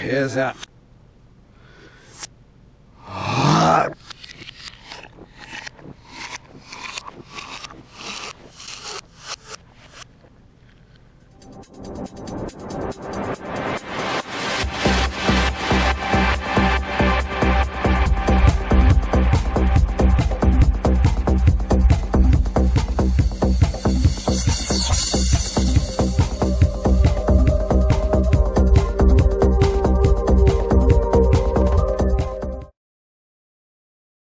Here's that.